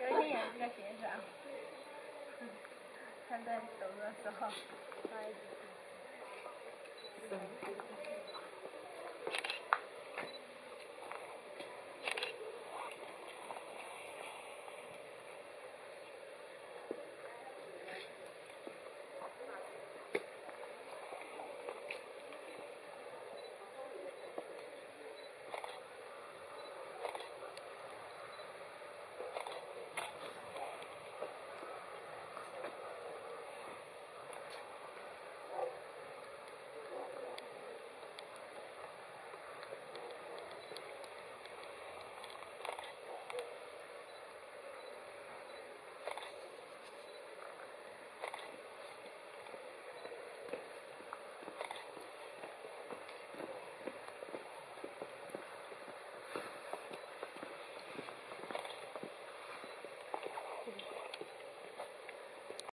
有点演这个形式，他在走的时候，